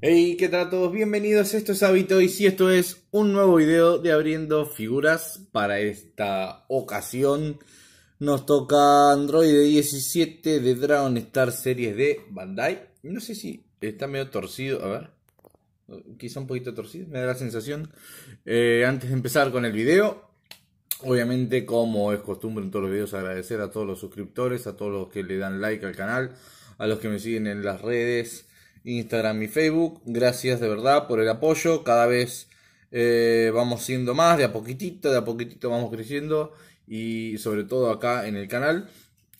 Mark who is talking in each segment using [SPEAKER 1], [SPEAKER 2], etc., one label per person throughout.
[SPEAKER 1] Hey, ¿qué tal a todos? Bienvenidos, esto es Hábito y si esto es un nuevo video de abriendo figuras para esta ocasión. Nos toca Android 17 de Dragon Star Series de Bandai. No sé si está medio torcido, a ver. Quizá un poquito torcido, me da la sensación. Eh, antes de empezar con el video obviamente como es costumbre en todos los videos agradecer a todos los suscriptores, a todos los que le dan like al canal a los que me siguen en las redes Instagram y Facebook. Gracias de verdad por el apoyo. Cada vez eh, vamos siendo más, de a poquitito, de a poquitito vamos creciendo. Y sobre todo acá en el canal.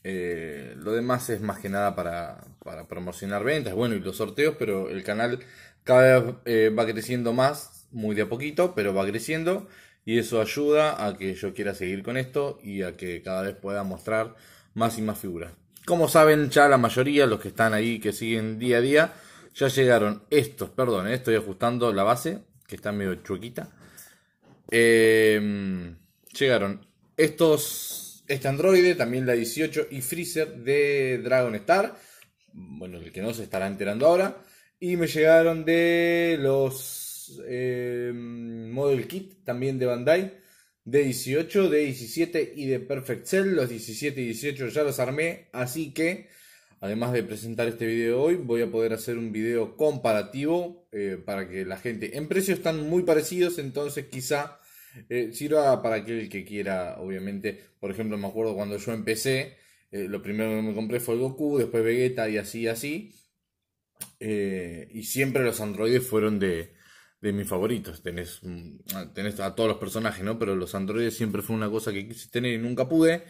[SPEAKER 1] Eh, lo demás es más que nada para, promocionar ventas, bueno, y los sorteos, pero el canal cada vez eh, va creciendo más, muy de a poquito, pero va creciendo. Y eso ayuda a que yo quiera seguir con esto y a que cada vez pueda mostrar más y más figuras. Como saben ya la mayoría, los que están ahí, que siguen día a día, ya llegaron estos, perdón, eh, estoy ajustando la base, que está medio chuequita. Em, llegaron estos, este androide, también la 18 y Freezer de Dragon Star. Bueno, el que no se estará enterando ahora. Y me llegaron de los em, Model Kit, también de Bandai. De 18, de 17 y de Perfect Cell. Los 17 y 18 ya los armé. Así que Además de presentar este video hoy, voy a poder hacer un video comparativo eh, para que la gente... En precio están muy parecidos, entonces quizá eh, sirva para aquel que quiera, obviamente. Por ejemplo, me acuerdo cuando yo empecé, eh, lo primero que me compré fue Goku, después Vegeta y así, así. y siempre los androides fueron de, de mis favoritos. Tenés, mm, tenés a todos los personajes, ¿no? Pero los androides siempre fue una cosa que quise tener y nunca pude.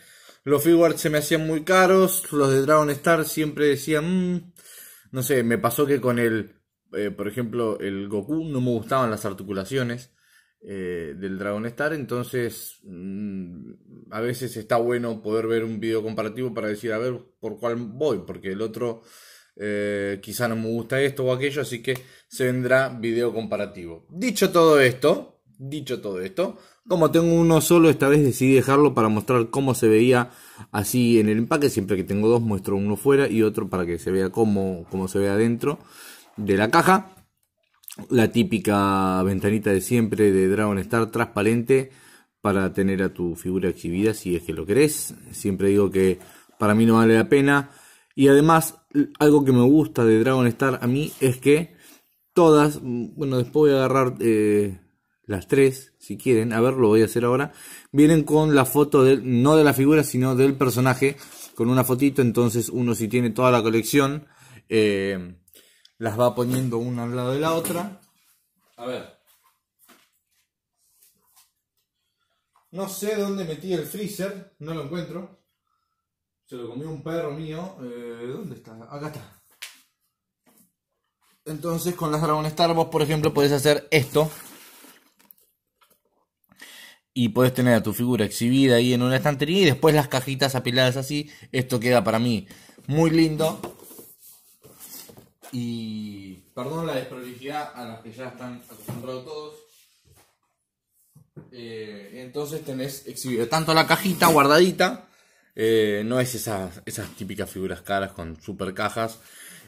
[SPEAKER 1] Los figuarts se me hacían muy caros, los de Dragon Star siempre decían, mm", no sé, me pasó que con el, eh, por ejemplo, el Goku no me gustaban las articulaciones eh, del Dragon Star, entonces mm, a veces está bueno poder ver un video comparativo para decir, a ver, por cuál voy, porque el otro eh, quizá no me gusta esto o aquello, así que se vendrá video comparativo. Dicho todo esto, dicho todo esto, como tengo uno solo, esta vez decidí dejarlo para mostrar cómo se veía así en el empaque. Siempre que tengo dos, muestro uno fuera y otro para que se vea cómo, cómo se ve adentro de la caja. La típica ventanita de siempre de Dragon Star transparente para tener a tu figura exhibida si es que lo querés. Siempre digo que para mí no vale la pena. Y además, algo que me gusta de Dragon Star a mí es que todas, bueno, después voy a agarrar eh, las tres, si quieren, a ver, lo voy a hacer ahora, vienen con la foto del, no de la figura, sino del personaje, con una fotito, entonces uno si tiene toda la colección, eh, las va poniendo una al lado de la otra. A ver. No sé dónde metí el freezer, no lo encuentro. Se lo comió un perro mío. Eh, ¿Dónde está? Acá está. Entonces con las Dragon Star por ejemplo, podés hacer esto y puedes tener a tu figura exhibida ahí en una estantería y después las cajitas apiladas así. Esto queda para mí muy lindo. Y perdón la desprolijidad a las que ya están acostumbrados todos. Eh, entonces tenés exhibido tanto la cajita guardadita. Eh, no es esas, esas típicas figuras caras con super cajas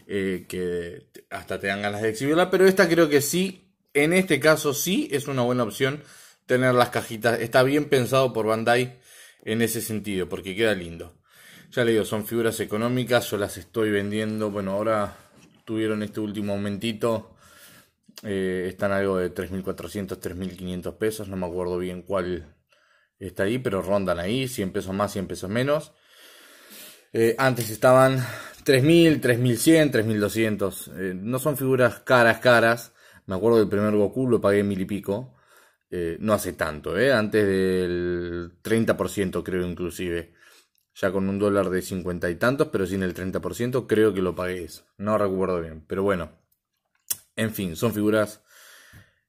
[SPEAKER 1] eh, que hasta te dan ganas de exhibirla. Pero esta creo que sí, en este caso sí es una buena opción tener las cajitas. Está bien pensado por Bandai en ese sentido, porque queda lindo. Ya le digo, son figuras económicas, yo las estoy vendiendo. Bueno, ahora tuvieron este último momentito. Eh, están algo de 3.400, 3.500 pesos. No me acuerdo bien cuál está ahí, pero rondan ahí. 100 pesos más, 100 pesos menos. Eh, antes estaban 3.000, 3.100, 3.200. Eh, no son figuras caras, caras. Me acuerdo del primer Goku, lo pagué mil y pico. Eh, no hace tanto, ¿eh? antes del 30% creo inclusive. Ya con un dólar de 50 y tantos, pero sin el 30% creo que lo pagué eso. No recuerdo bien, pero bueno. En fin, son figuras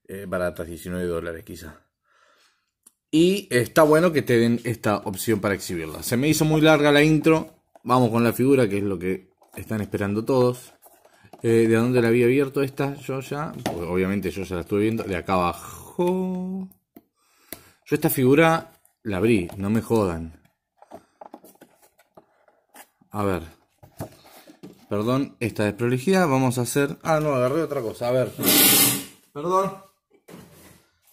[SPEAKER 1] eh, baratas, 19 dólares quizá. Y está bueno que te den esta opción para exhibirla. Se me hizo muy larga la intro. Vamos con la figura, que es lo que están esperando todos. Eh, ¿De dónde la había abierto esta? Yo ya, pues obviamente yo ya la estuve viendo. De acá abajo yo esta figura la abrí, no me jodan. A ver. Perdón esta desprolijidad. Vamos a hacer. Ah, no, agarré otra cosa. A ver. Perdón.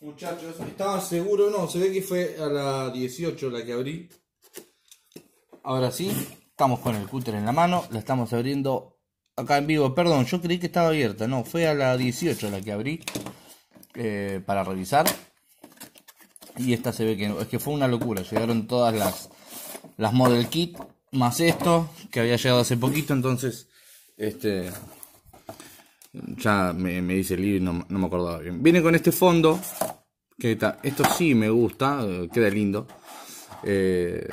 [SPEAKER 1] Muchachos, estaba seguro, no, se ve que fue a la 18 la que abrí. Ahora sí, estamos con el cúter en la mano, la estamos abriendo acá en vivo. Perdón, yo creí que estaba abierta, no, fue a la 18 la que abrí eh, para revisar. Y esta se ve que es que fue una locura, llegaron todas las, las Model Kit, más esto, que había llegado hace poquito, entonces, este, ya me, dice el libro no, no, me acordaba bien. Viene con este fondo, que está, esto sí me gusta, eh, queda lindo. Eh,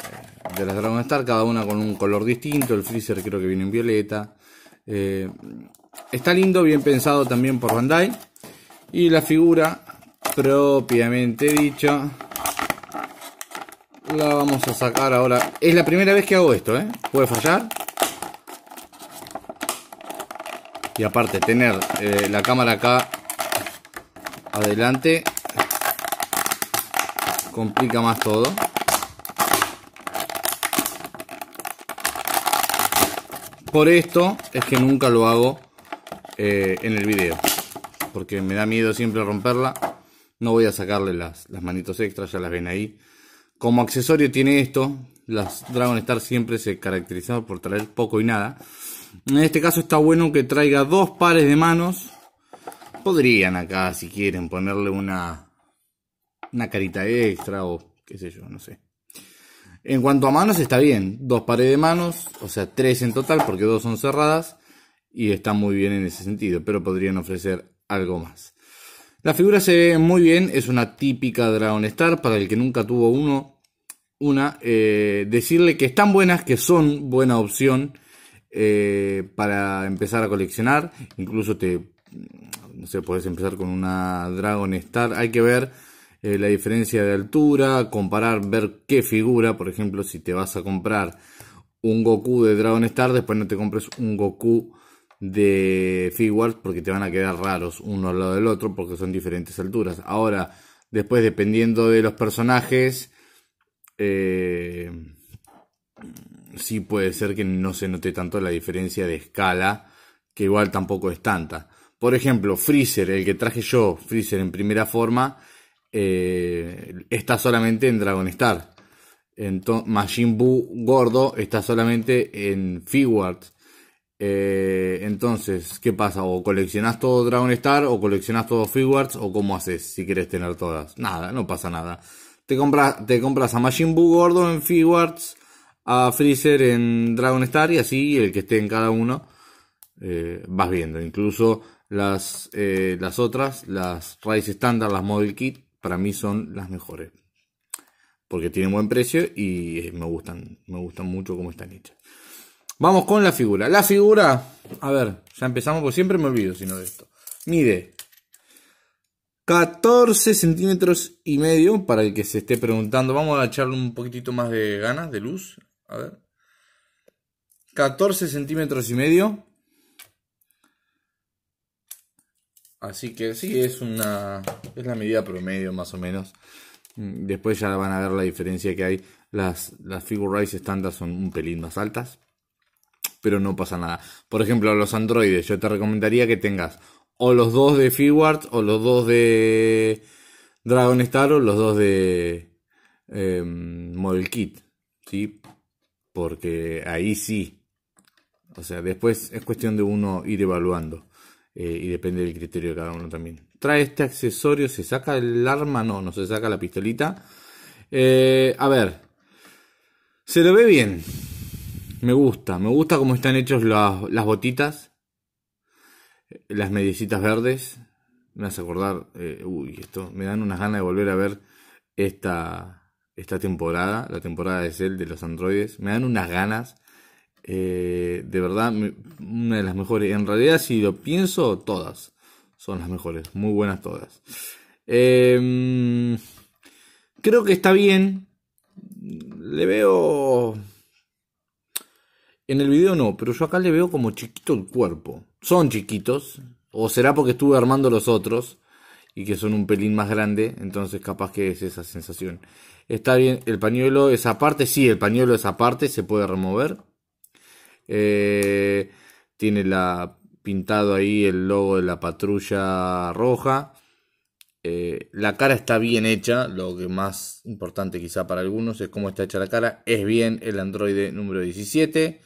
[SPEAKER 1] de las Dragon Star, cada una con un color distinto. El freezer creo que viene en violeta. Está lindo, bien pensado también por Bandai. Y la figura, propiamente dicho, la vamos a sacar ahora. Es la primera vez que hago esto, ¿eh? Puede fallar. Y aparte tener eh, la cámara acá adelante complica más todo. Por esto es que nunca lo hago eh, en el video. Porque me da miedo siempre romperla. No voy a sacarle las, las manitos extras, ya las ven ahí. Como accesorio tiene esto. Las Dragon Star siempre se caracterizaron por traer poco y nada. En este caso está bueno que traiga dos pares de manos. Podrían acá, si quieren, ponerle una, una carita extra o qué sé yo, no sé. En cuanto a manos está bien, dos pares de manos, o sea, tres en total porque dos son cerradas y está muy bien en ese sentido, pero podrían ofrecer algo más. La figura se ve muy bien, es una típica Dragon Star, para el que nunca tuvo uno, una, eh, decirle que están buenas, que son buena opción eh, para empezar a coleccionar, incluso te, no sé, puedes empezar con una Dragon Star, hay que ver eh, la diferencia de altura, comparar, ver qué figura, por ejemplo, si te vas a comprar un Goku de Dragon Star, después no te compres un Goku de Figuarts porque te van a quedar raros uno al lado del otro porque son diferentes alturas. Ahora, después dependiendo de los personajes, eh, sí puede ser que no se note tanto la diferencia de escala, que igual tampoco es tanta. Por ejemplo, Freezer, el que traje yo, Freezer en primera forma, eh, está solamente en Dragon Star. Entonces, Majin Buu gordo está solamente en Figuarts. Eh, entonces, ¿qué pasa? O coleccionas todo Dragon Star, o coleccionas todo Figuarts, o cómo haces si quieres tener todas. Nada, no pasa nada. Te compras, te compras a Majin Buu gordo en Figuarts, a Freezer en Dragon Star, y así el que esté en cada uno eh, vas viendo. Incluso las, eh, las otras, las Rise Standard, las Model Kit, para mí son las mejores. Porque tienen buen precio y me gustan, me gustan mucho cómo están hechas. Vamos con la figura. La figura, a ver, ya empezamos, porque siempre me olvido sino de esto. Mide 14 centímetros y medio, para el que se esté preguntando. Vamos a echarle un poquitito más de ganas, de luz. A ver. 14 centímetros y medio. Así que sí, es una es la medida promedio más o menos. Después ya van a ver la diferencia que hay. Las, las estándar son un pelín más altas. Pero no pasa nada. Por ejemplo, los androides. Yo te recomendaría que tengas o los dos de Figuarts o los dos de Dragon Star o los dos de em, Model Kit. ¿sí? Porque ahí sí. O sea, después es cuestión de uno ir evaluando. Eh, y depende del criterio de cada uno también. Trae este accesorio, se saca el arma, no, no se saca la pistolita. Eh, a ver, se lo ve bien. Me gusta, me gusta cómo están hechos las botitas, las medicitas verdes. Me hace acordar, eh, uy, esto me dan unas ganas de volver a ver esta, esta temporada, la temporada de Cell de los androides. Me dan unas ganas eh, de verdad, una de las mejores. En realidad, si lo pienso, todas son las mejores. Muy buenas todas. Em, creo que está bien. Le veo... En el video no, pero yo acá le veo como chiquito el cuerpo. Son chiquitos. O será porque estuve armando los otros y que son un pelín más grande, entonces capaz que es esa sensación. Está bien, el pañuelo, esa parte, sí, el pañuelo esa parte se puede remover. Eh, tiene la pintado ahí el logo de la patrulla roja. Eh, la cara está bien hecha, lo que más importante quizá para algunos es cómo está hecha la cara. Es bien el Android número 17.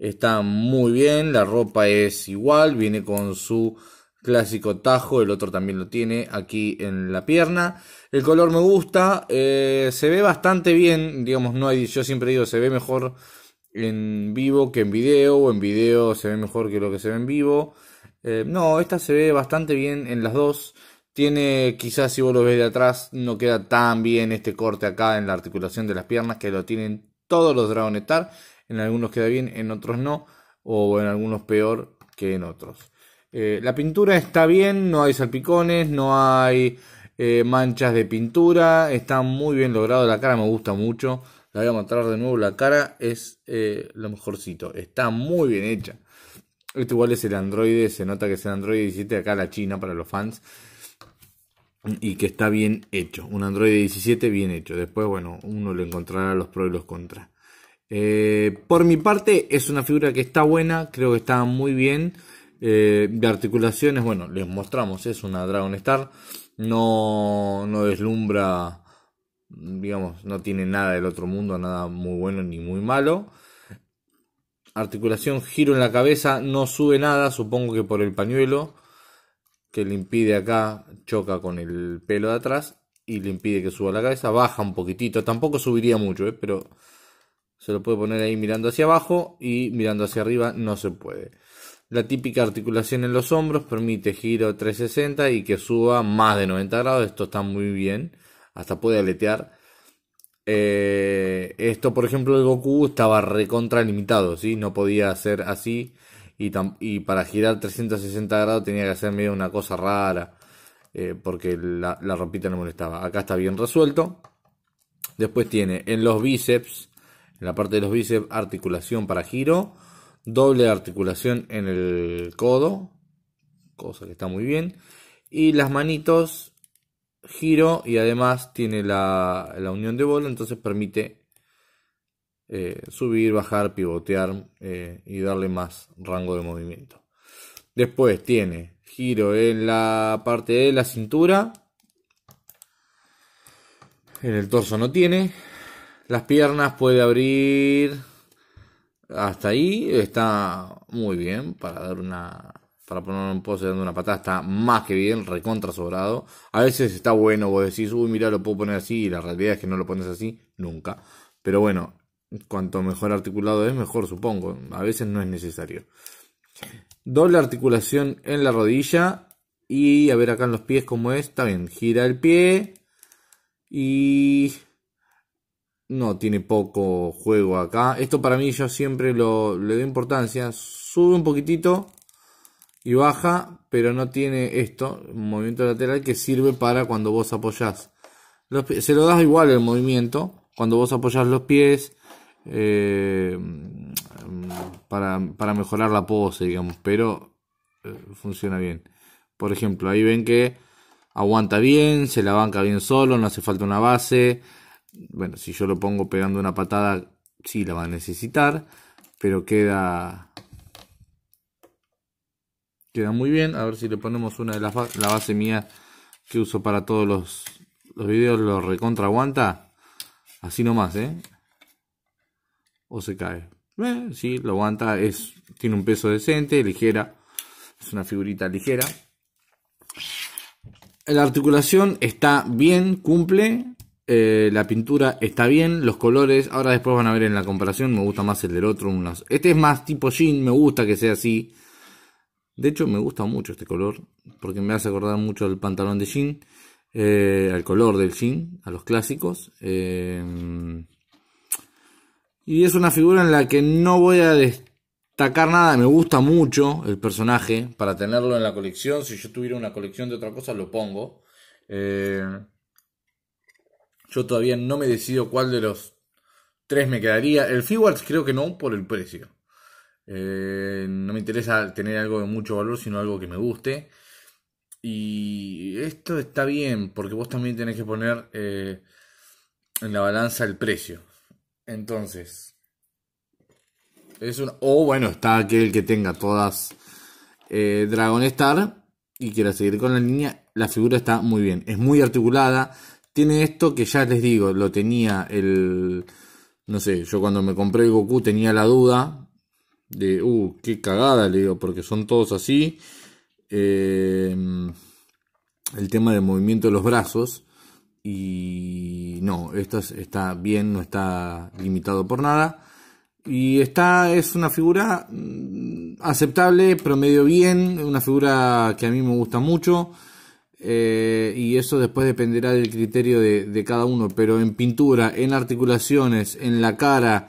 [SPEAKER 1] Está muy bien, la ropa es igual, viene con su clásico tajo, el otro también lo tiene aquí en la pierna. El color me gusta, eh, se ve bastante bien, digamos, no hay, yo siempre digo, se ve mejor en vivo que en video, o en video se ve mejor que lo que se ve en vivo. Eh, no, esta se ve bastante bien en las dos. Tiene, quizás si vos lo ves de atrás, no queda tan bien este corte acá en la articulación de las piernas, que lo tienen todos los Dragon Star. En algunos queda bien, en otros no, o en algunos peor que en otros. Eh, la pintura está bien, no hay salpicones, no hay eh, manchas de pintura, está muy bien logrado, la cara me gusta mucho. La voy a mostrar de nuevo. La cara es eh, lo mejorcito. Está muy bien hecha. Esto igual es el Android. Se nota que es el Android 17 acá la China para los fans. Y que está bien hecho. Un Android 17 bien hecho. Después, bueno, uno le encontrará los pros y los contras. Eh, por mi parte, es una figura que está buena. Creo que está muy bien. Eh, de articulaciones, bueno, les mostramos. Es una Dragon Star. No, no deslumbra digamos, no tiene nada del otro mundo, nada muy bueno ni muy malo. Articulación, giro en la cabeza, no sube nada, supongo que por el pañuelo que le impide acá, choca con el pelo de atrás y le impide que suba la cabeza, baja un poquitito, tampoco subiría mucho, ¿eh? pero se lo puede poner ahí mirando hacia abajo y mirando hacia arriba no se puede. La típica articulación en los hombros permite giro 360 y que suba más de 90 grados, esto está muy bien hasta puede aletear. Eh, esto, por ejemplo, el Goku estaba recontra limitado, ¿sí? No podía hacer así. Y, y, para girar 360 grados tenía que hacer medio una cosa rara. Eh, porque la, la ropita no molestaba. Acá está bien resuelto. Después tiene en los bíceps, en la parte de los bíceps, articulación para giro. Doble articulación en el codo. Cosa que está muy bien. Y las manitos giro y además tiene la, unión de bola, entonces permite eh, subir, bajar, pivotear eh, y darle más rango de movimiento. Después tiene giro en la parte de la cintura. En el torso no tiene. Las piernas puede abrir hasta ahí. Está muy bien para dar una para poner un pose dando una patada está más que bien, recontra sobrado. A veces está bueno, vos decís, uy, mira, lo puedo poner así, y la realidad es que no lo pones así, nunca. Pero bueno, cuanto mejor articulado es, mejor supongo. A veces no es necesario. Doble articulación en la rodilla. Y a ver acá en los pies cómo es. Está bien, gira el pie. Y... No, tiene poco juego acá. Esto para mí yo siempre lo, le doy importancia. Sube un poquitito y baja, pero no tiene esto, un movimiento lateral que sirve para cuando vos apoyás. Los se lo das igual el movimiento, cuando vos apoyás los pies, eh, para, mejorar la pose, digamos, pero eh, funciona bien. Por ejemplo, ahí ven que aguanta bien, se la banca bien solo, no hace falta una base. Bueno, si yo lo pongo pegando una patada, sí la va a necesitar, pero queda Queda muy bien. A ver si le ponemos una de las la base mía que uso para todos los, los videos. Lo recontra aguanta. Así nomás, ¿eh? O se cae. Eh, sí, lo aguanta. Es, tiene un peso decente, ligera. Es una figurita ligera. La articulación está bien, cumple. Eh, la pintura está bien, los colores, ahora después van a ver en la comparación, me gusta más el del otro. Este es más tipo jean, me gusta que sea así. De hecho, me gusta mucho este color, porque me hace acordar mucho al pantalón de jean, eh, al color del jean, a los clásicos. Eh, y es una figura en la que no voy a destacar nada, me gusta mucho el personaje, para tenerlo en la colección. Si yo tuviera una colección de otra cosa, lo pongo. Eh, yo todavía no me decido cuál de los tres me quedaría. El Figuarts creo que no, por el precio. Eh, no me interesa tener algo de mucho valor, sino algo que me guste. Y esto está bien, porque vos también tenés que poner eh, en la balanza el precio. Entonces, Es una, o bueno, está aquel que tenga todas eh, Dragon Star y quiera seguir con la línea. La figura está muy bien. Es muy articulada. Tiene esto que ya les digo, lo tenía el... No sé, yo cuando me compré el Goku tenía la duda de, uh, qué cagada, le digo, porque son todos así. Eh, el tema del movimiento de los brazos. Y no, esto está bien, no está limitado por nada. Y esta es una figura mm, aceptable, promedio bien, una figura que a mí me gusta mucho. Eh, y eso después dependerá del criterio de, cada uno. Pero en pintura, en articulaciones, en la cara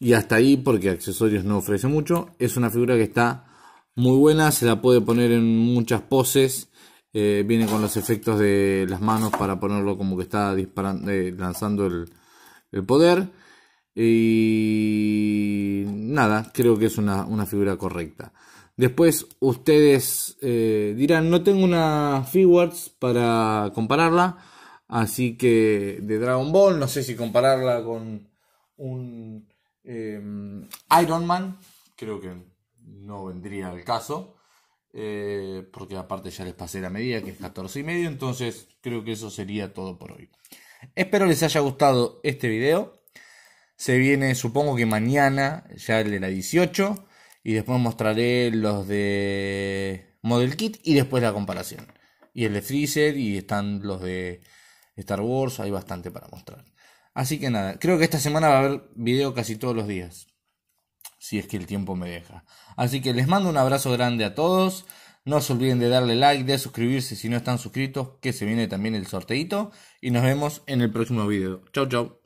[SPEAKER 1] y hasta ahí, porque accesorios no ofrece mucho, es una figura que está muy buena. Se la puede poner en muchas poses. Eh, viene con los efectos de las manos para ponerlo como que está disparando, eh, lanzando el, poder. Y nada, creo que es una, figura correcta. Después ustedes eh, dirán, no tengo una Figuarts para compararla. Así que de Dragon Ball, no sé si compararla con un Iron Man. Creo que no vendría al caso. Eh, porque aparte ya les pasé la medida que es 14 y medio, entonces creo que eso sería todo por hoy. Espero les haya gustado este video. Se viene, supongo que mañana, ya el de la 18, y después mostraré los de Model Kit y después la comparación. Y el de Freezer y están los de Star Wars, hay bastante para mostrar. Así que nada, creo que esta semana va a haber video casi todos los días si es que el tiempo me deja. Así que les mando un abrazo grande a todos. No se olviden de darle like, de suscribirse si no están suscritos, que se viene también el sorteito. Y nos vemos en el próximo video. Chau, chau.